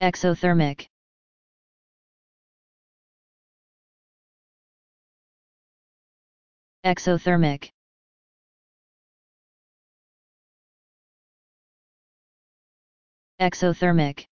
exothermic. Exothermic. Exothermic.